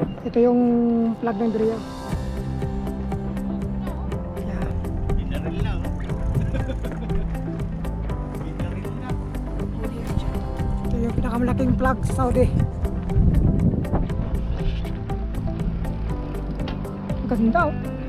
Ito yung flag ng na. Ito yung pinakamalaking flag sa Saudi. Ganda oh.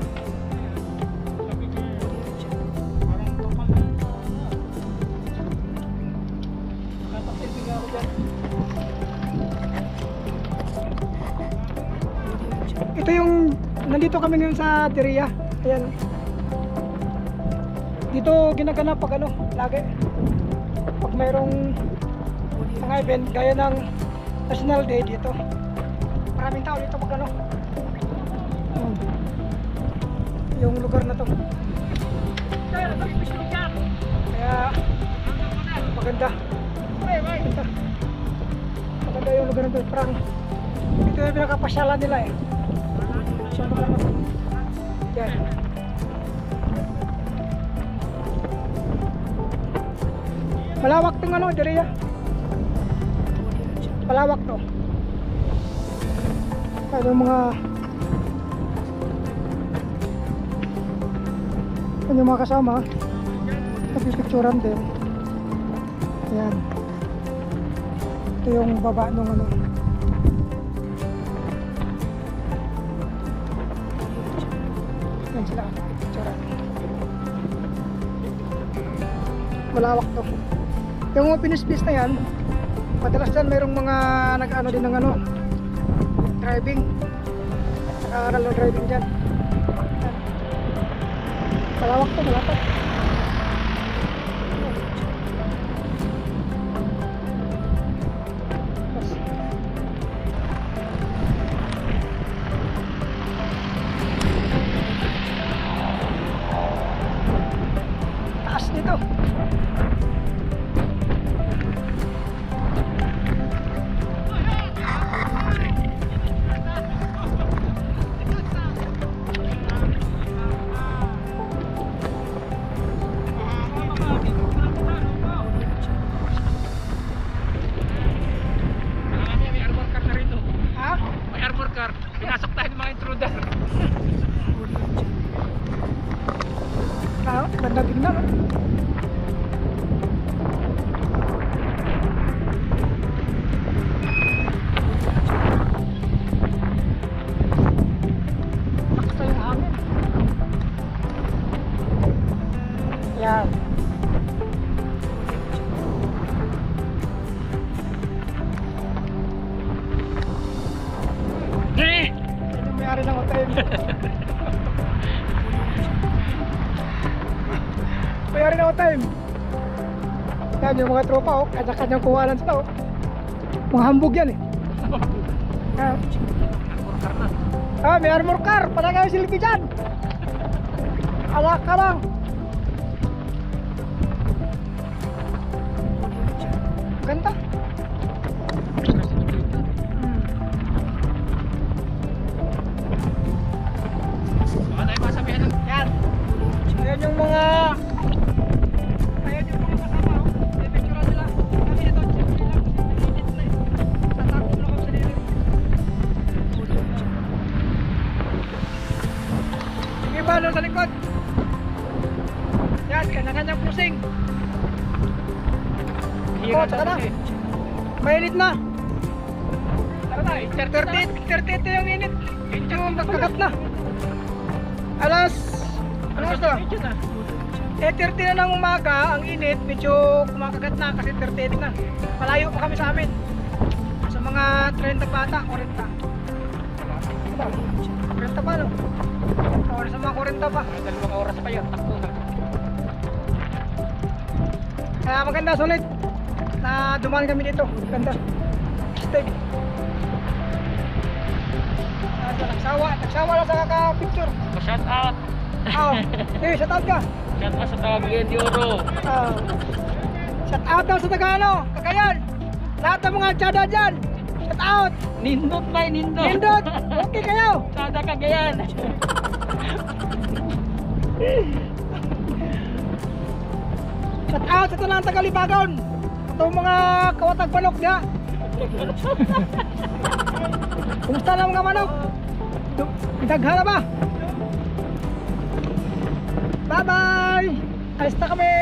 Ito yung nandito kami ngayon sa Drea. Ayan. Dito ginaganap pag ano, lagi. Pag mayroong mga event gaya ng National Day dito. Maraming tao dito pag ano. Ayan. Yung lugar na to. Kaya. Maganda. Maganda yung lugar na to. Parang ito yung pinakapasyalan nila eh. Yan. Malawak tong ano, Diria. Malawak to. Yung mga yung mga kasama. Nagpipicturan din. Ayan. Ito yung baba nung ano. Yan sila. Nagpipicturan. Malawak to. Yung mga pinispis na yan, madalas dyan mayroong mga nag-ano din ng ano, driving. Nag-aaral ng driving dyan. Yan. Malawak to. Taas May armor car. Pinasok tayo ng mga intruder. Ah, ganda tingnan. oh. Lakas na yung hangin. Yan. Eh! Yung may-ari ng hotel. may-ari ng hotel. Yan yung mga tropa oh. Kanya-kanyang kuwalan sila oh. Mga hambog yan eh. Ah, ah, may armor car. Pala kayo silpi dyan. Alak ka lang. Ganda. Ayan yung mga No, sa likod? Yan, kanya-kanyang pusing. Hira tsaka na. Mainit na. Tara na, 38, 38 na yung init. Yung nagkagat na. Alas, ano? Medyo na. Eh, 30 na ng umaga, ang init, medyo kumakagat na kasi 38 na. Malayo pa kami sa amin. Sa mga 30 bata, 40. 40 pa, no? 40 pa. Dalawang oras pa yun. Takbo na. Kaya maganda, solid. Na dumaan kami dito. Ganda. Stay. Ah, nagsawa, nagsawa lang sa kaka-picture. Shout out. Ah, eh, shout out ka. Shout out sa tawag yan, Euro. Ah, shout out daw sa Tagano, Cagayan. Lahat ng mga tsada dyan. Out. Nindot na, nindot. Nindot. Okay kayo. Sada ka gayan. Shout out sa talang Tagalibagon. Itong mga kawatag panok niya. Kumusta na mga manok? Itaghala ba? Bye bye! Alis na kami!